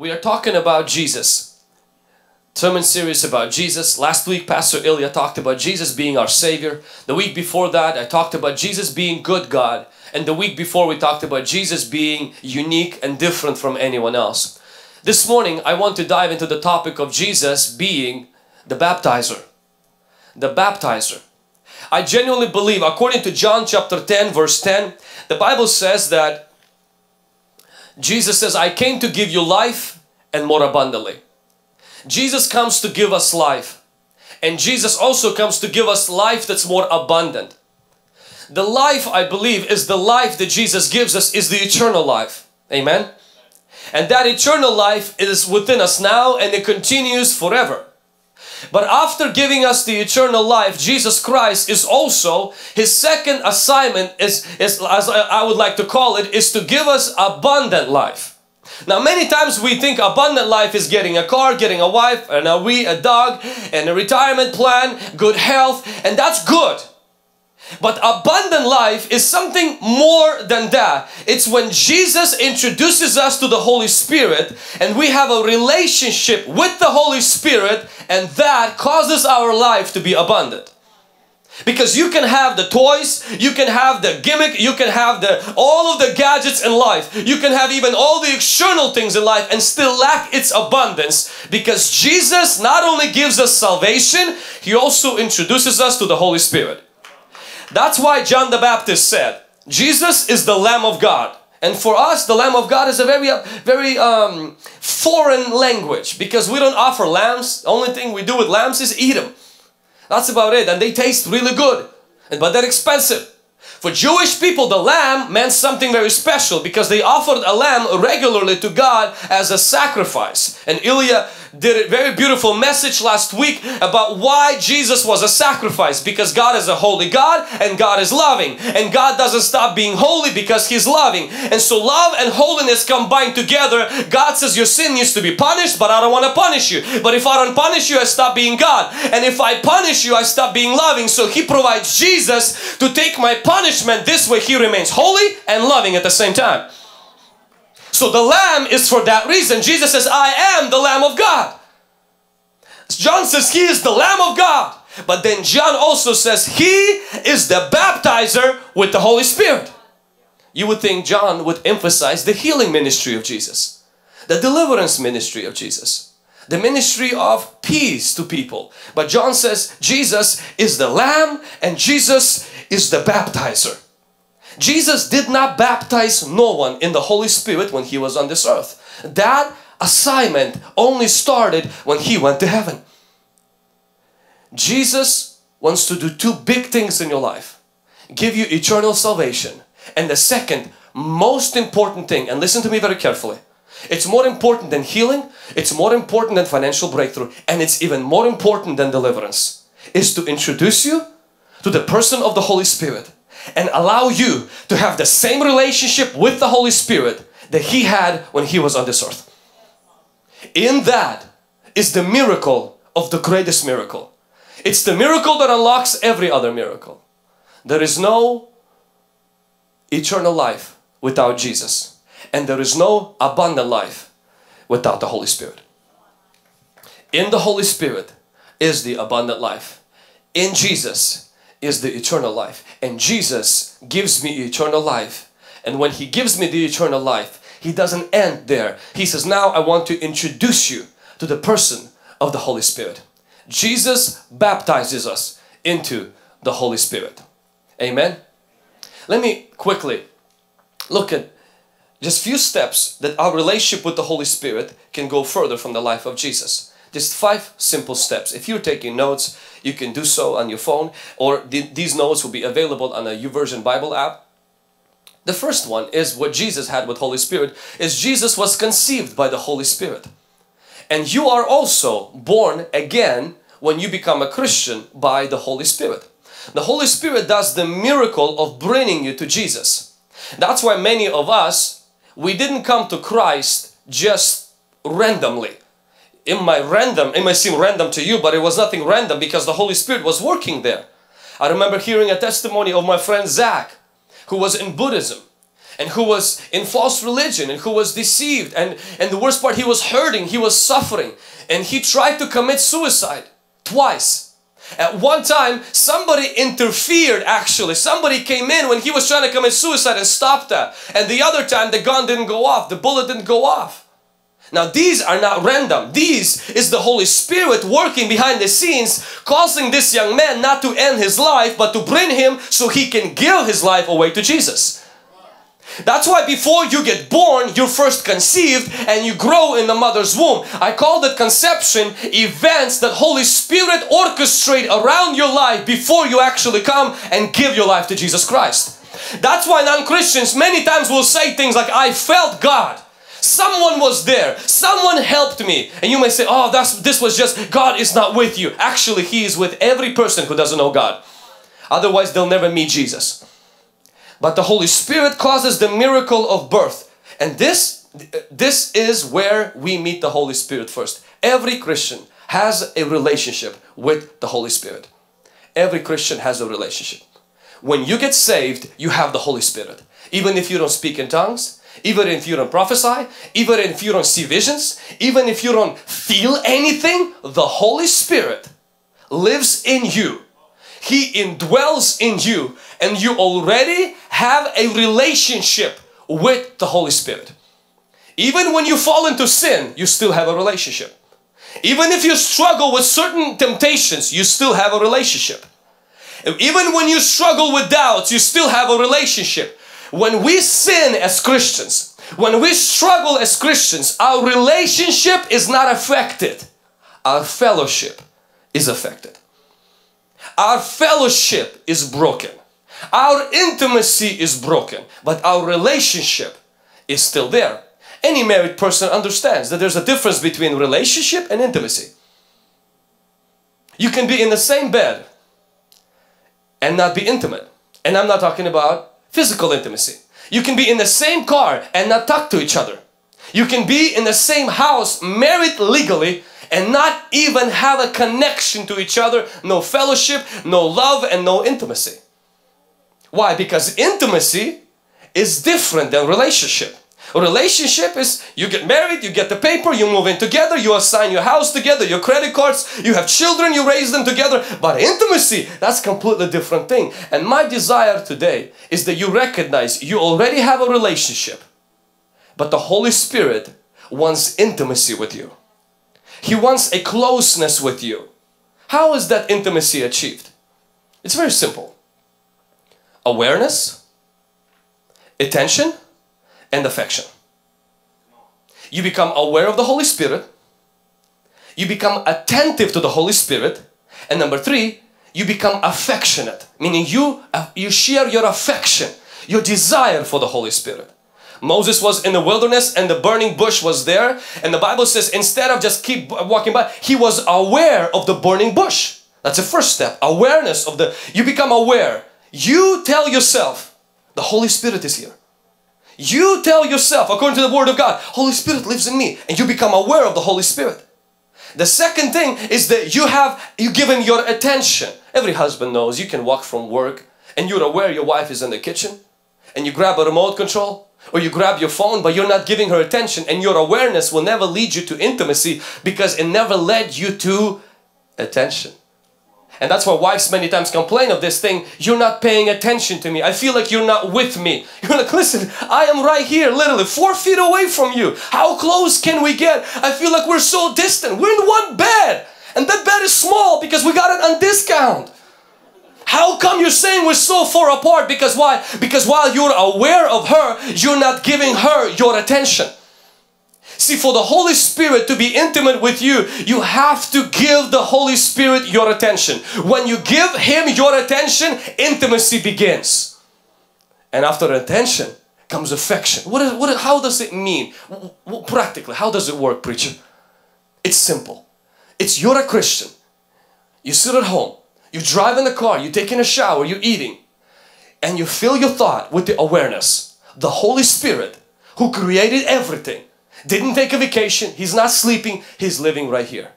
We are talking about Jesus. Sermon series about Jesus. Last week Pastor Ilya talked about Jesus being our Savior. The week before that I talked about Jesus being good God. And the week before we talked about Jesus being unique and different from anyone else. This morning I want to dive into the topic of Jesus being the baptizer. The baptizer. I genuinely believe according to John chapter 10 verse 10 the Bible says that Jesus says, I came to give you life and more abundantly. Jesus comes to give us life. And Jesus also comes to give us life that's more abundant. The life, I believe, is the life that Jesus gives us is the eternal life. Amen? And that eternal life is within us now and it continues forever. But after giving us the eternal life, Jesus Christ is also, His second assignment is, is as I would like to call it, is to give us abundant life. Now many times we think abundant life is getting a car, getting a wife, and a we, a dog, and a retirement plan, good health, and that's good. But abundant life is something more than that. It's when Jesus introduces us to the Holy Spirit and we have a relationship with the Holy Spirit and that causes our life to be abundant. Because you can have the toys, you can have the gimmick, you can have the all of the gadgets in life. You can have even all the external things in life and still lack its abundance because Jesus not only gives us salvation, He also introduces us to the Holy Spirit. That's why John the Baptist said, Jesus is the Lamb of God. And for us, the Lamb of God is a very, very um, foreign language because we don't offer lambs. The only thing we do with lambs is eat them. That's about it. And they taste really good, but they're expensive. For Jewish people, the lamb meant something very special because they offered a lamb regularly to God as a sacrifice. And Ilya did a very beautiful message last week about why Jesus was a sacrifice because God is a holy God and God is loving and God doesn't stop being holy because He's loving. And so love and holiness combined together God says your sin needs to be punished but I don't want to punish you. But if I don't punish you I stop being God. And if I punish you I stop being loving. So He provides Jesus to take my punishment. This way He remains holy and loving at the same time so the lamb is for that reason. Jesus says, I am the lamb of God. John says he is the lamb of God. But then John also says he is the baptizer with the Holy Spirit. You would think John would emphasize the healing ministry of Jesus. The deliverance ministry of Jesus. The ministry of peace to people. But John says Jesus is the lamb and Jesus is the baptizer. Jesus did not baptize no one in the Holy Spirit when He was on this earth. That assignment only started when He went to heaven. Jesus wants to do two big things in your life. Give you eternal salvation. And the second most important thing, and listen to me very carefully, it's more important than healing, it's more important than financial breakthrough, and it's even more important than deliverance, is to introduce you to the person of the Holy Spirit and allow you to have the same relationship with the Holy Spirit that He had when He was on this earth. In that is the miracle of the greatest miracle. It's the miracle that unlocks every other miracle. There is no eternal life without Jesus and there is no abundant life without the Holy Spirit. In the Holy Spirit is the abundant life. In Jesus is the eternal life. And Jesus gives me eternal life. And when He gives me the eternal life, He doesn't end there. He says, now I want to introduce you to the person of the Holy Spirit. Jesus baptizes us into the Holy Spirit. Amen. Let me quickly look at just few steps that our relationship with the Holy Spirit can go further from the life of Jesus. Just five simple steps. If you're taking notes, you can do so on your phone or th these notes will be available on a YouVersion Bible app. The first one is what Jesus had with Holy Spirit is Jesus was conceived by the Holy Spirit. And you are also born again when you become a Christian by the Holy Spirit. The Holy Spirit does the miracle of bringing you to Jesus. That's why many of us, we didn't come to Christ just randomly it might random, it might seem random to you, but it was nothing random because the Holy Spirit was working there. I remember hearing a testimony of my friend Zach, who was in Buddhism. and who was in false religion and who was deceived and and the worst part he was hurting he was suffering and he tried to commit suicide twice at one time somebody interfered actually somebody came in when he was trying to commit suicide and stopped that and the other time the gun didn't go off the bullet didn't go off now these are not random. These is the Holy Spirit working behind the scenes causing this young man not to end his life but to bring him so he can give his life away to Jesus. That's why before you get born, you're first conceived and you grow in the mother's womb. I call that conception events that Holy Spirit orchestrate around your life before you actually come and give your life to Jesus Christ. That's why non-Christians many times will say things like, I felt God. Someone was there. Someone helped me. And you may say, oh, that's this was just, God is not with you. Actually, He is with every person who doesn't know God. Otherwise, they'll never meet Jesus. But the Holy Spirit causes the miracle of birth. And this, this is where we meet the Holy Spirit first. Every Christian has a relationship with the Holy Spirit. Every Christian has a relationship. When you get saved, you have the Holy Spirit. Even if you don't speak in tongues, even if you don't prophesy, even if you don't see visions, even if you don't feel anything, the Holy Spirit lives in you. He indwells in you and you already have a relationship with the Holy Spirit. Even when you fall into sin, you still have a relationship. Even if you struggle with certain temptations, you still have a relationship. Even when you struggle with doubts, you still have a relationship. When we sin as Christians, when we struggle as Christians, our relationship is not affected. Our fellowship is affected. Our fellowship is broken. Our intimacy is broken, but our relationship is still there. Any married person understands that there's a difference between relationship and intimacy. You can be in the same bed and not be intimate. And I'm not talking about physical intimacy. You can be in the same car and not talk to each other. You can be in the same house, married legally, and not even have a connection to each other, no fellowship, no love, and no intimacy. Why? Because intimacy is different than relationship. A relationship is you get married, you get the paper, you move in together, you assign your house together, your credit cards, you have children, you raise them together. But intimacy, that's completely different thing. And my desire today is that you recognize you already have a relationship. But the Holy Spirit wants intimacy with you. He wants a closeness with you. How is that intimacy achieved? It's very simple. Awareness, attention, and affection. You become aware of the Holy Spirit. You become attentive to the Holy Spirit. And number three, you become affectionate. Meaning you, you share your affection, your desire for the Holy Spirit. Moses was in the wilderness and the burning bush was there. And the Bible says instead of just keep walking by, he was aware of the burning bush. That's the first step. Awareness of the, you become aware. You tell yourself, the Holy Spirit is here. You tell yourself, according to the Word of God, Holy Spirit lives in me and you become aware of the Holy Spirit. The second thing is that you have, you give Him your attention. Every husband knows you can walk from work and you're aware your wife is in the kitchen and you grab a remote control or you grab your phone but you're not giving her attention and your awareness will never lead you to intimacy because it never led you to attention. And that's why wives many times complain of this thing. You're not paying attention to me. I feel like you're not with me. You're like, listen, I am right here, literally four feet away from you. How close can we get? I feel like we're so distant. We're in one bed. And that bed is small because we got it on discount. How come you're saying we're so far apart? Because why? Because while you're aware of her, you're not giving her your attention. See, for the Holy Spirit to be intimate with you, you have to give the Holy Spirit your attention. When you give Him your attention, intimacy begins. And after attention comes affection. What is, what, how does it mean? Practically, how does it work, preacher? It's simple. It's you're a Christian. You sit at home. You drive in the car. You're taking a shower. You're eating. And you fill your thought with the awareness. The Holy Spirit who created everything didn't take a vacation, he's not sleeping, he's living right here.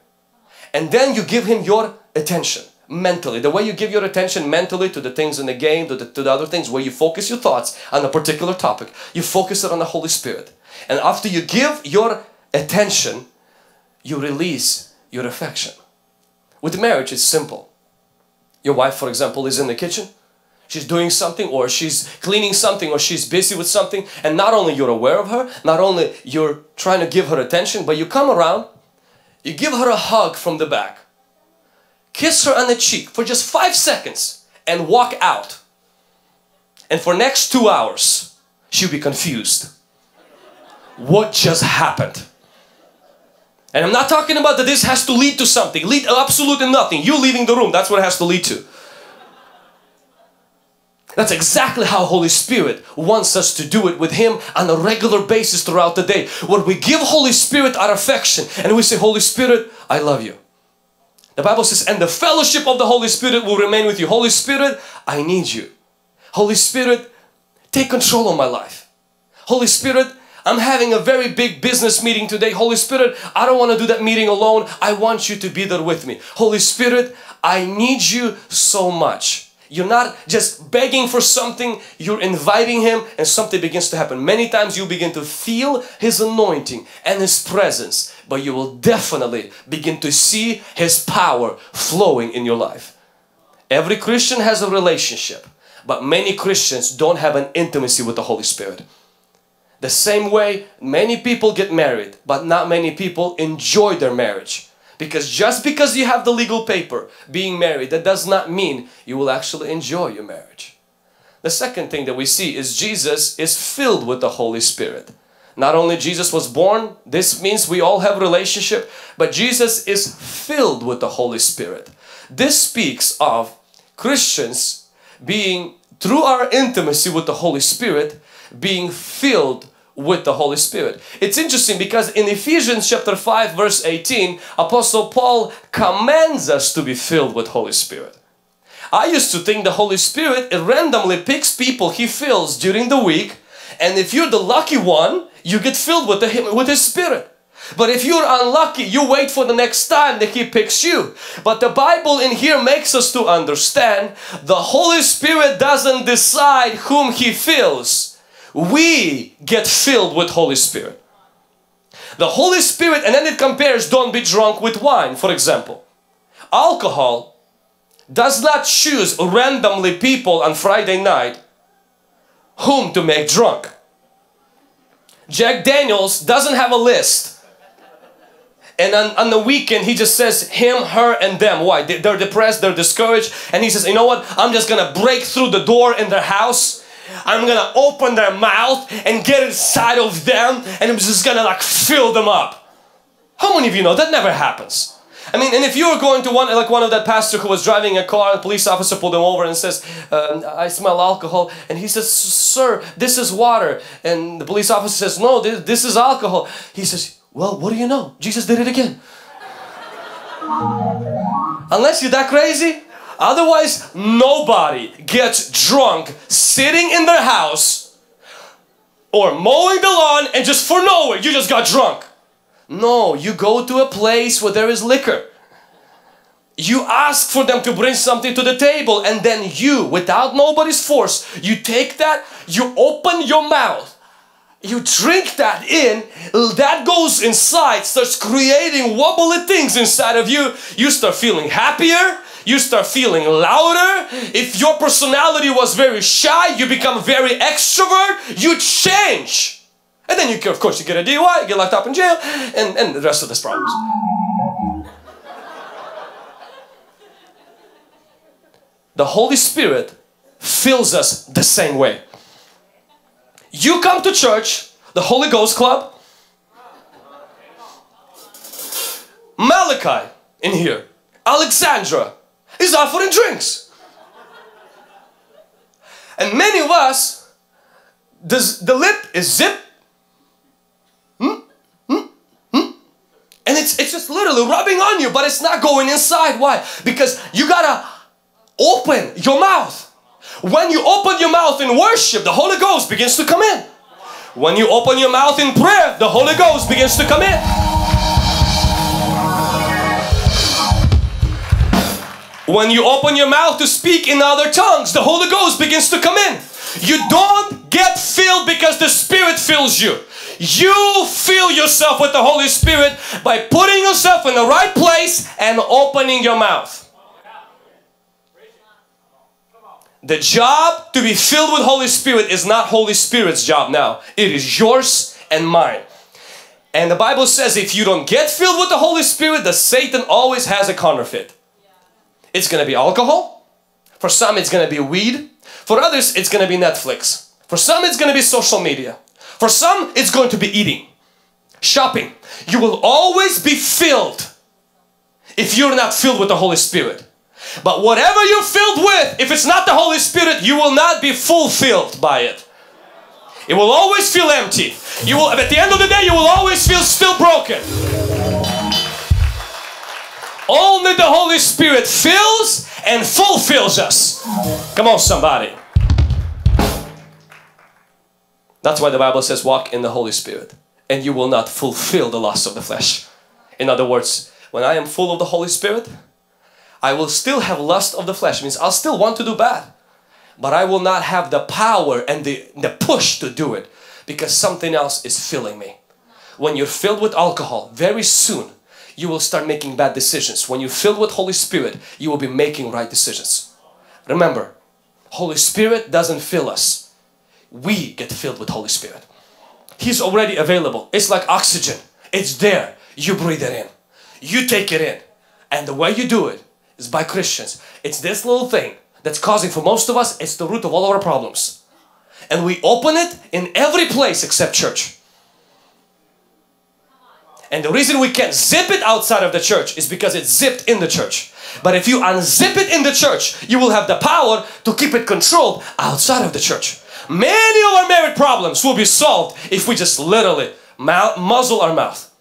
And then you give him your attention. mentally. The way you give your attention mentally to the things in the game, to the, to the other things, where you focus your thoughts on a particular topic, you focus it on the Holy Spirit. And after you give your attention, you release your affection. With marriage, it's simple. Your wife, for example, is in the kitchen. She's doing something or she's cleaning something or she's busy with something and not only you're aware of her, not only you're trying to give her attention, but you come around, you give her a hug from the back, kiss her on the cheek for just five seconds and walk out. And for next two hours, she'll be confused. What just happened? And I'm not talking about that this has to lead to something. Lead absolutely nothing. You leaving the room, that's what it has to lead to. That's exactly how Holy Spirit wants us to do it with Him on a regular basis throughout the day. Where we give Holy Spirit our affection and we say, Holy Spirit, I love you. The Bible says, and the fellowship of the Holy Spirit will remain with you. Holy Spirit, I need you. Holy Spirit, take control of my life. Holy Spirit, I'm having a very big business meeting today. Holy Spirit, I don't want to do that meeting alone. I want you to be there with me. Holy Spirit, I need you so much. You're not just begging for something, you're inviting Him and something begins to happen. Many times you begin to feel His anointing and His presence, but you will definitely begin to see His power flowing in your life. Every Christian has a relationship, but many Christians don't have an intimacy with the Holy Spirit. The same way many people get married, but not many people enjoy their marriage. Because just because you have the legal paper being married, that does not mean you will actually enjoy your marriage. The second thing that we see is Jesus is filled with the Holy Spirit. Not only Jesus was born, this means we all have relationship, but Jesus is filled with the Holy Spirit. This speaks of Christians being, through our intimacy with the Holy Spirit, being filled with the Holy Spirit. It's interesting because in Ephesians chapter 5 verse 18 Apostle Paul commands us to be filled with Holy Spirit. I used to think the Holy Spirit randomly picks people he fills during the week and if you're the lucky one you get filled with, the, with His Spirit. But if you're unlucky, you wait for the next time that He picks you. But the Bible in here makes us to understand the Holy Spirit doesn't decide whom He fills we get filled with Holy Spirit. The Holy Spirit, and then it compares don't be drunk with wine, for example. Alcohol does not choose randomly people on Friday night whom to make drunk. Jack Daniels doesn't have a list. And on, on the weekend, he just says him, her, and them. Why? They're depressed, they're discouraged. And he says, you know what? I'm just gonna break through the door in their house I'm gonna open their mouth and get inside of them and I'm just gonna like fill them up. How many of you know that never happens? I mean, and if you were going to one, like one of that pastor who was driving a car, a police officer pulled him over and says, uh, I smell alcohol. And he says, sir, this is water. And the police officer says, no, this, this is alcohol. He says, well, what do you know? Jesus did it again. Unless you're that crazy, Otherwise, nobody gets drunk sitting in their house or mowing the lawn and just for nowhere you just got drunk. No, you go to a place where there is liquor. You ask for them to bring something to the table and then you, without nobody's force, you take that, you open your mouth you drink that in, that goes inside, starts creating wobbly things inside of you. You start feeling happier, you start feeling louder. If your personality was very shy, you become very extrovert, you change. And then you, of course, you get a DUI, you get locked up in jail, and, and the rest of this problems. The Holy Spirit fills us the same way. You come to church, the Holy Ghost Club, Malachi in here, Alexandra, is offering drinks. And many of us, the, the lip is zip. Hmm? Hmm? Hmm? And it's, it's just literally rubbing on you, but it's not going inside. Why? Because you gotta open your mouth. When you open your mouth in worship, the Holy Ghost begins to come in. When you open your mouth in prayer, the Holy Ghost begins to come in. When you open your mouth to speak in other tongues, the Holy Ghost begins to come in. You don't get filled because the Spirit fills you. You fill yourself with the Holy Spirit by putting yourself in the right place and opening your mouth. The job to be filled with Holy Spirit is not Holy Spirit's job now. It is yours and mine. And the Bible says if you don't get filled with the Holy Spirit, the Satan always has a counterfeit. It's going to be alcohol. For some, it's going to be weed. For others, it's going to be Netflix. For some, it's going to be social media. For some, it's going to be eating, shopping. You will always be filled if you're not filled with the Holy Spirit. But whatever you're filled with, if it's not the Holy Spirit, you will not be fulfilled by it. It will always feel empty. You will, at the end of the day, you will always feel still broken. Only the Holy Spirit fills and fulfills us. Come on, somebody. That's why the Bible says walk in the Holy Spirit and you will not fulfill the lust of the flesh. In other words, when I am full of the Holy Spirit, I will still have lust of the flesh. It means I'll still want to do bad. But I will not have the power and the, the push to do it because something else is filling me. When you're filled with alcohol, very soon you will start making bad decisions. When you're filled with Holy Spirit, you will be making right decisions. Remember, Holy Spirit doesn't fill us. We get filled with Holy Spirit. He's already available. It's like oxygen. It's there. You breathe it in. You take it in. And the way you do it is by Christians. It's this little thing that's causing for most of us, it's the root of all our problems. And we open it in every place except church. And the reason we can't zip it outside of the church is because it's zipped in the church. But if you unzip it in the church, you will have the power to keep it controlled outside of the church. Many of our marriage problems will be solved if we just literally muzzle our mouth,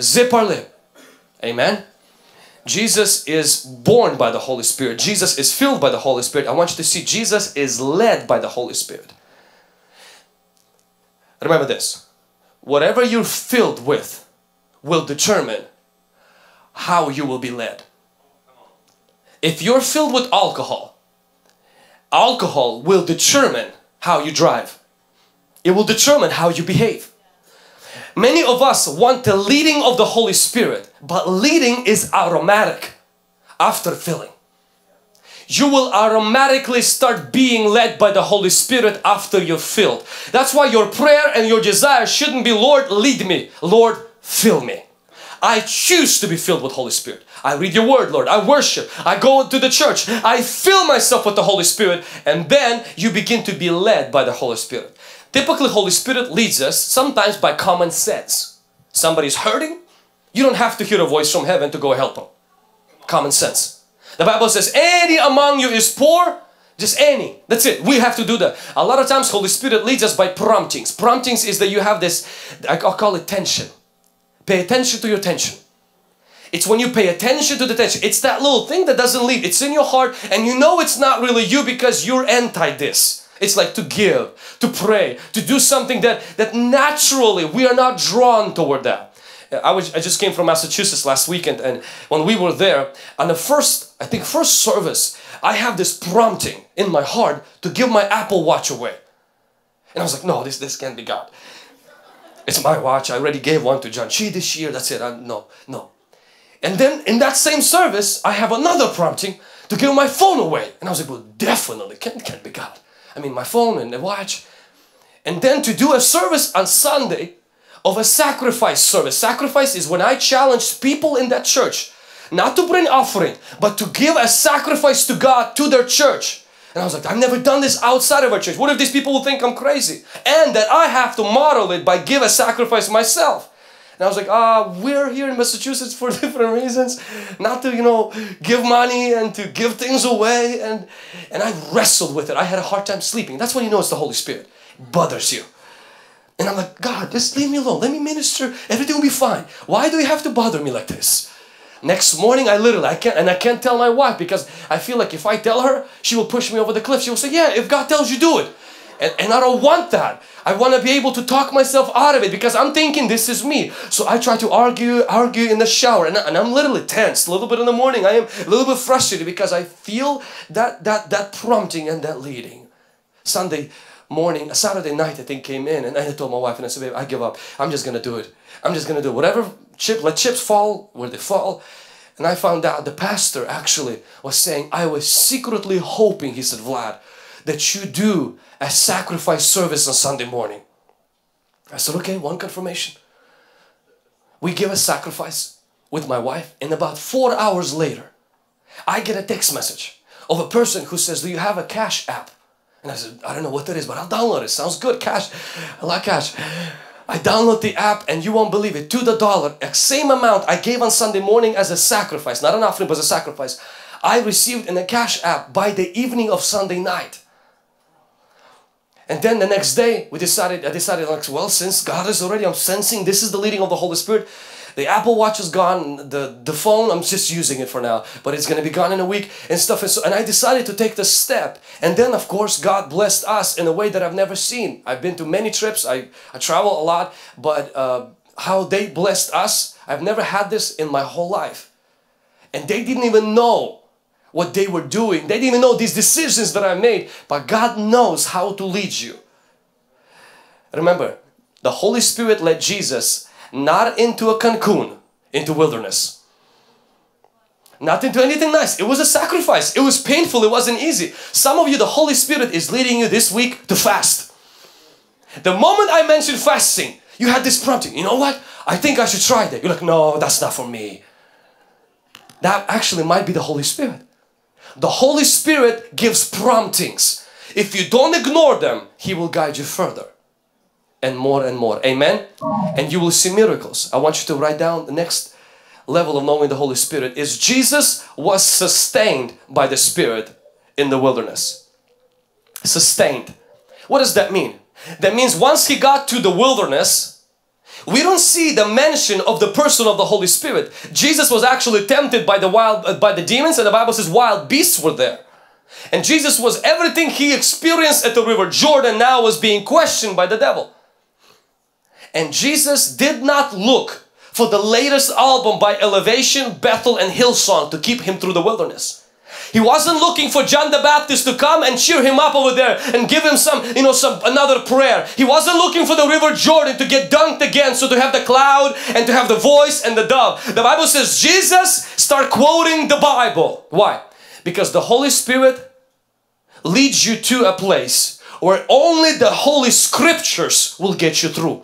zip our lip. Amen. Jesus is born by the Holy Spirit. Jesus is filled by the Holy Spirit. I want you to see Jesus is led by the Holy Spirit. Remember this. Whatever you're filled with will determine how you will be led. If you're filled with alcohol, alcohol will determine how you drive. It will determine how you behave. Many of us want the leading of the Holy Spirit, but leading is automatic after filling. You will automatically start being led by the Holy Spirit after you're filled. That's why your prayer and your desire shouldn't be, Lord, lead me. Lord, fill me. I choose to be filled with Holy Spirit. I read your word, Lord. I worship. I go to the church. I fill myself with the Holy Spirit. And then you begin to be led by the Holy Spirit. Typically, Holy Spirit leads us sometimes by common sense. Somebody's hurting. You don't have to hear a voice from heaven to go help them. Common sense. The Bible says, any among you is poor, just any. That's it. We have to do that. A lot of times Holy Spirit leads us by promptings. Promptings is that you have this, I'll call it tension. Pay attention to your tension. It's when you pay attention to the tension. It's that little thing that doesn't leave. It's in your heart and you know it's not really you because you're anti this. It's like to give, to pray, to do something that, that naturally we are not drawn toward that. Uh, I, was, I just came from Massachusetts last weekend and when we were there on the first, I think first service, I have this prompting in my heart to give my Apple Watch away. And I was like, no, this, this can't be God. It's my watch. I already gave one to John Chi this year. That's it. I, no, no. And then in that same service, I have another prompting to give my phone away. And I was like, well, definitely can't, can't be God. I mean, my phone and the watch. And then to do a service on Sunday of a sacrifice service. Sacrifice is when I challenge people in that church not to bring offering, but to give a sacrifice to God to their church. And I was like, I've never done this outside of a church. What if these people will think I'm crazy? And that I have to model it by give a sacrifice myself. And I was like, ah, we're here in Massachusetts for different reasons. Not to, you know, give money and to give things away. And, and I wrestled with it. I had a hard time sleeping. That's when you know it's the Holy Spirit. It bothers you. And I'm like, God, just leave me alone. Let me minister. Everything will be fine. Why do you have to bother me like this? Next morning, I literally, I can't, and I can't tell my wife because I feel like if I tell her, she will push me over the cliff. She will say, yeah, if God tells you, do it. And, and I don't want that. I want to be able to talk myself out of it because I'm thinking this is me. So I try to argue, argue in the shower and, and I'm literally tense. A little bit in the morning, I am a little bit frustrated because I feel that, that, that prompting and that leading. Sunday morning, Saturday night I think came in and I told my wife and I said, babe, I give up. I'm just going to do it. I'm just going to do whatever chip, let chips fall where they fall. And I found out the pastor actually was saying, I was secretly hoping, he said, Vlad, that you do a sacrifice service on Sunday morning. I said, okay, one confirmation. We give a sacrifice with my wife and about four hours later, I get a text message of a person who says, do you have a cash app? And I said, I don't know what that is, but I'll download it. Sounds good, cash. I like cash. I download the app and you won't believe it, to the dollar, same amount I gave on Sunday morning as a sacrifice, not an offering, but a sacrifice, I received in a cash app by the evening of Sunday night. And then the next day, we decided, I decided like, well, since God is already, I'm sensing this is the leading of the Holy Spirit. The Apple Watch is gone, the, the phone, I'm just using it for now, but it's gonna be gone in a week and stuff. And, so, and I decided to take the step. And then of course, God blessed us in a way that I've never seen. I've been to many trips, I, I travel a lot, but uh, how they blessed us, I've never had this in my whole life. And they didn't even know what they were doing. They didn't even know these decisions that I made, but God knows how to lead you. Remember, the Holy Spirit led Jesus not into a Cancun, into wilderness. Not into anything nice. It was a sacrifice. It was painful. It wasn't easy. Some of you, the Holy Spirit is leading you this week to fast. The moment I mentioned fasting, you had this prompting. You know what? I think I should try that. You're like, no, that's not for me. That actually might be the Holy Spirit. The Holy Spirit gives promptings. If you don't ignore them, He will guide you further and more and more. Amen? And you will see miracles. I want you to write down the next level of knowing the Holy Spirit is Jesus was sustained by the Spirit in the wilderness. Sustained. What does that mean? That means once he got to the wilderness, we don't see the mention of the person of the Holy Spirit. Jesus was actually tempted by the wild uh, by the demons and the Bible says wild beasts were there. And Jesus was everything he experienced at the river Jordan now was being questioned by the devil. And Jesus did not look for the latest album by Elevation, Bethel and Hillsong to keep him through the wilderness. He wasn't looking for John the Baptist to come and cheer him up over there and give him some, you know, some another prayer. He wasn't looking for the river Jordan to get dunked again, so to have the cloud and to have the voice and the dove. The Bible says Jesus start quoting the Bible. Why? Because the Holy Spirit leads you to a place where only the Holy Scriptures will get you through.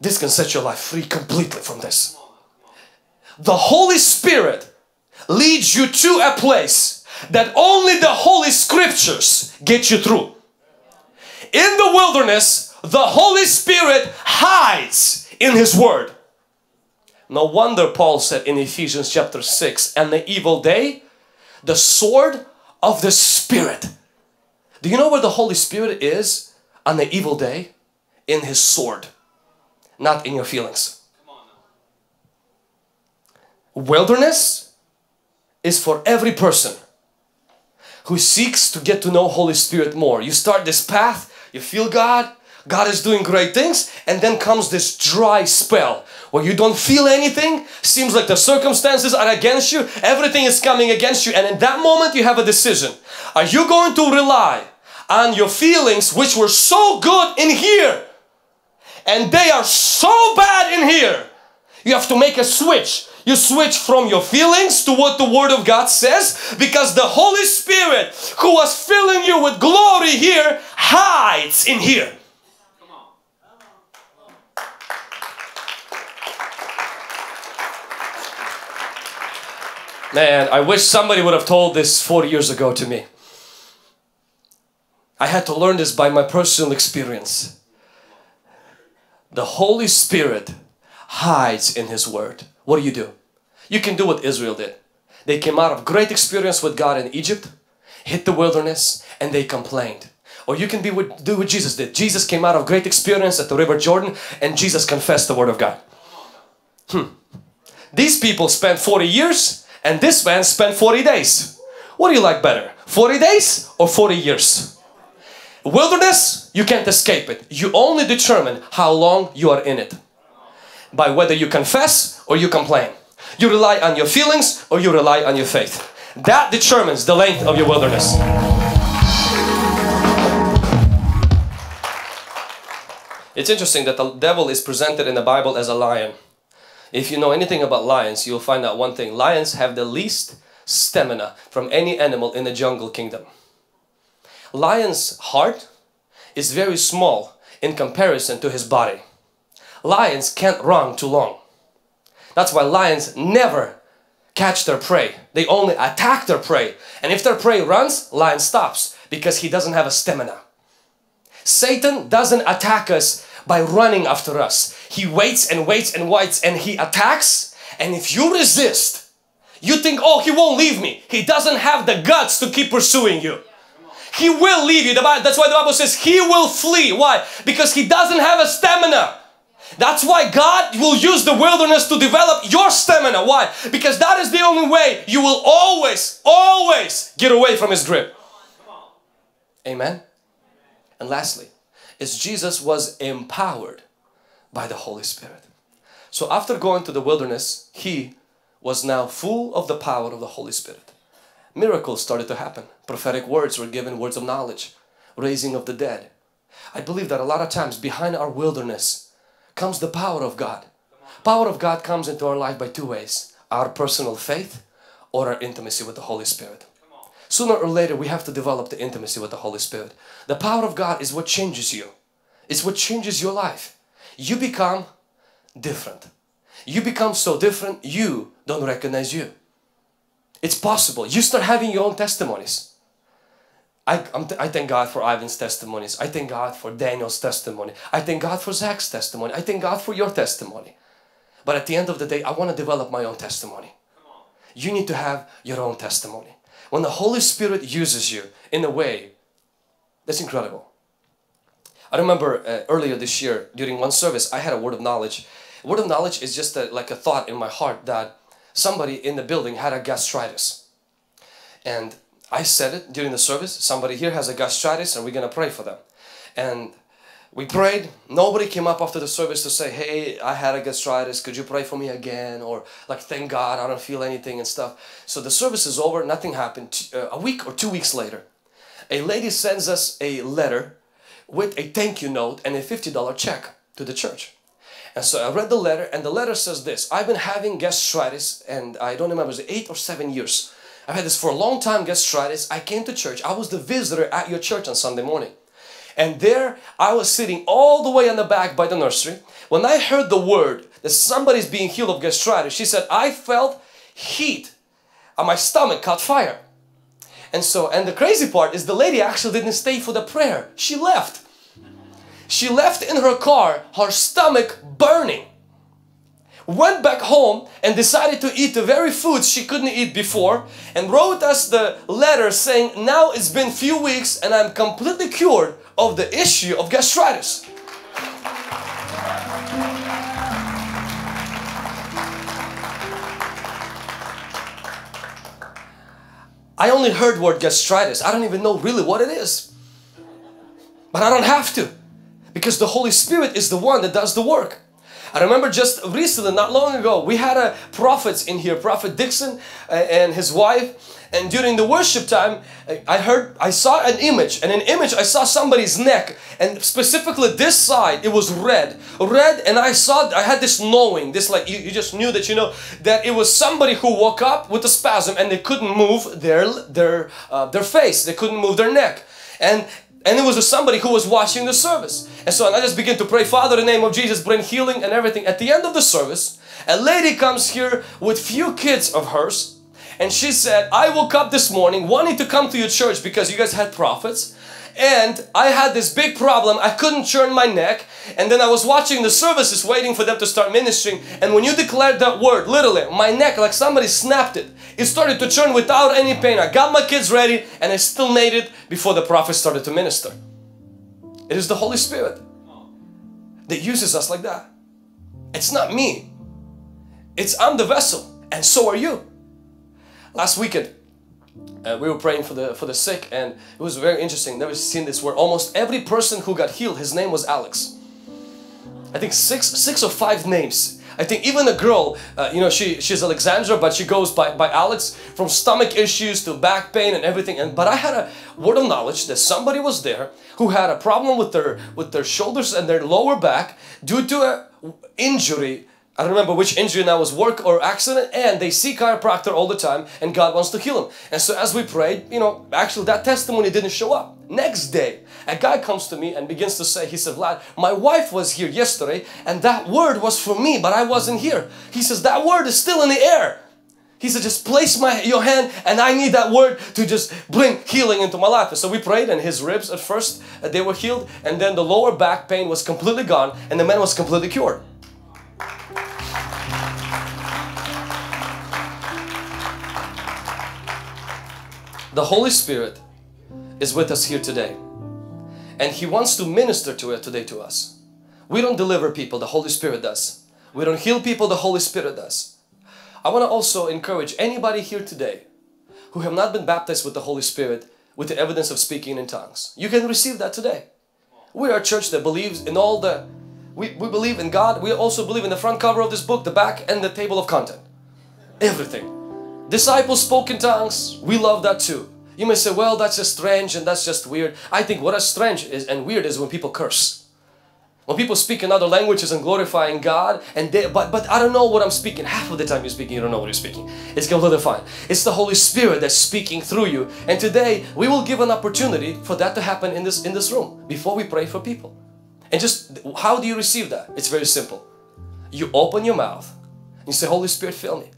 This can set your life free completely from this. The Holy Spirit leads you to a place that only the Holy Scriptures get you through. In the wilderness, the Holy Spirit hides in His Word. No wonder Paul said in Ephesians chapter 6, and the evil day, the sword of the Spirit. Do you know where the Holy Spirit is on the evil day? In His sword, not in your feelings. Wilderness is for every person who seeks to get to know Holy Spirit more. You start this path, you feel God, God is doing great things and then comes this dry spell where you don't feel anything, seems like the circumstances are against you, everything is coming against you and in that moment you have a decision. Are you going to rely on your feelings which were so good in here and they are so bad in here? You have to make a switch. You switch from your feelings to what the Word of God says because the Holy Spirit who was filling you with glory here hides in here. Man, I wish somebody would have told this 40 years ago to me. I had to learn this by my personal experience. The Holy Spirit hides in His Word. What do you do? You can do what Israel did. They came out of great experience with God in Egypt, hit the wilderness, and they complained. Or you can be do what Jesus did. Jesus came out of great experience at the river Jordan and Jesus confessed the word of God. Hmm. These people spent 40 years and this man spent 40 days. What do you like better? 40 days or 40 years? Wilderness, you can't escape it. You only determine how long you are in it. By whether you confess or you complain. You rely on your feelings or you rely on your faith. That determines the length of your wilderness. It's interesting that the devil is presented in the Bible as a lion. If you know anything about lions, you'll find out one thing. Lions have the least stamina from any animal in the jungle kingdom. Lion's heart is very small in comparison to his body. Lions can't run too long. That's why lions never catch their prey. They only attack their prey. And if their prey runs, lion stops because he doesn't have a stamina. Satan doesn't attack us by running after us. He waits and waits and waits and he attacks. And if you resist, you think, oh, he won't leave me. He doesn't have the guts to keep pursuing you. He will leave you. That's why the Bible says he will flee. Why? Because he doesn't have a stamina. That's why God will use the wilderness to develop your stamina. Why? Because that is the only way you will always, always get away from His grip. Amen. And lastly, is Jesus was empowered by the Holy Spirit. So after going to the wilderness, He was now full of the power of the Holy Spirit. Miracles started to happen. Prophetic words were given, words of knowledge, raising of the dead. I believe that a lot of times behind our wilderness comes the power of God. Power of God comes into our life by two ways. Our personal faith or our intimacy with the Holy Spirit. Sooner or later we have to develop the intimacy with the Holy Spirit. The power of God is what changes you. It's what changes your life. You become different. You become so different you don't recognize you. It's possible. You start having your own testimonies. I, I thank God for Ivan's testimonies. I thank God for Daniel's testimony. I thank God for Zach's testimony. I thank God for your testimony. But at the end of the day, I want to develop my own testimony. You need to have your own testimony. When the Holy Spirit uses you in a way that's incredible. I remember uh, earlier this year during one service, I had a word of knowledge. Word of knowledge is just a, like a thought in my heart that somebody in the building had a gastritis. And I said it during the service. Somebody here has a gastritis and we're going to pray for them. And we prayed. Nobody came up after the service to say, hey, I had a gastritis. Could you pray for me again? Or like, thank God, I don't feel anything and stuff. So the service is over. Nothing happened. Uh, a week or two weeks later, a lady sends us a letter with a thank you note and a $50 check to the church. And so I read the letter and the letter says this, I've been having gastritis and I don't remember, it eight or seven years. I've had this for a long time, gastritis. I came to church. I was the visitor at your church on Sunday morning. And there I was sitting all the way in the back by the nursery. When I heard the word that somebody's being healed of gastritis, she said, I felt heat and my stomach caught fire. And so, and the crazy part is the lady actually didn't stay for the prayer. She left. She left in her car, her stomach burning went back home and decided to eat the very foods she couldn't eat before and wrote us the letter saying now it's been few weeks and I'm completely cured of the issue of gastritis. I only heard word gastritis. I don't even know really what it is. But I don't have to because the Holy Spirit is the one that does the work. I remember just recently, not long ago, we had a prophet in here, Prophet Dixon uh, and his wife. And during the worship time, I heard, I saw an image. And an image, I saw somebody's neck. And specifically this side, it was red. Red, and I saw, I had this knowing, this like, you, you just knew that, you know, that it was somebody who woke up with a spasm and they couldn't move their, their, uh, their face. They couldn't move their neck. And and it was somebody who was watching the service. And so I just begin to pray, Father, in the name of Jesus, bring healing and everything. At the end of the service, a lady comes here with few kids of hers. And she said, I woke up this morning wanting to come to your church because you guys had prophets and I had this big problem. I couldn't turn my neck and then I was watching the services waiting for them to start ministering and when you declared that word, literally, my neck like somebody snapped it. It started to turn without any pain. I got my kids ready and I still made it before the prophet started to minister. It is the Holy Spirit that uses us like that. It's not me. It's I'm the vessel and so are you. Last weekend, uh, we were praying for the for the sick and it was very interesting. Never seen this where almost every person who got healed his name was alex. I think six six or five names. I think even a girl uh, you know she she's alexandra but she goes by by alex from stomach issues to back pain and everything. And but i had a word of knowledge that somebody was there who had a problem with their with their shoulders and their lower back due to a injury I don't remember which injury now was work or accident and they see chiropractor all the time and God wants to heal him. And so as we prayed, you know, actually that testimony didn't show up. Next day, a guy comes to me and begins to say, he said, Vlad, my wife was here yesterday and that word was for me, but I wasn't here. He says, that word is still in the air. He said, just place my your hand and I need that word to just bring healing into my life. So we prayed and his ribs at first, uh, they were healed and then the lower back pain was completely gone and the man was completely cured. The Holy Spirit is with us here today and He wants to minister to it today to us. We don't deliver people, the Holy Spirit does. We don't heal people, the Holy Spirit does. I want to also encourage anybody here today who have not been baptized with the Holy Spirit with the evidence of speaking in tongues. You can receive that today. We are a church that believes in all the, we, we believe in God. We also believe in the front cover of this book, the back and the table of content. Everything. Disciples spoke in tongues. We love that too. You may say, well, that's just strange and that's just weird. I think what is strange is, and weird is when people curse. When people speak in other languages and glorifying God, and they, but, but I don't know what I'm speaking. Half of the time you're speaking, you don't know what you're speaking. It's completely fine. It's the Holy Spirit that's speaking through you. And today, we will give an opportunity for that to happen in this, in this room before we pray for people. And just, how do you receive that? It's very simple. You open your mouth, and you say, Holy Spirit, fill me.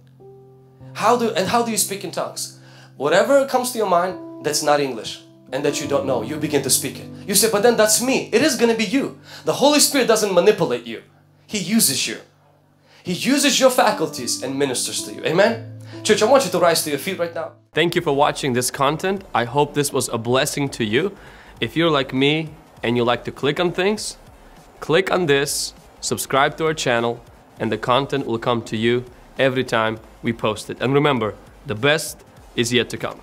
How do, and how do you speak in tongues? Whatever comes to your mind that's not English and that you don't know, you begin to speak it. You say, but then that's me. It is going to be you. The Holy Spirit doesn't manipulate you. He uses you. He uses your faculties and ministers to you. Amen? Church, I want you to rise to your feet right now. Thank you for watching this content. I hope this was a blessing to you. If you're like me and you like to click on things, click on this, subscribe to our channel, and the content will come to you every time we post it. And remember, the best is yet to come.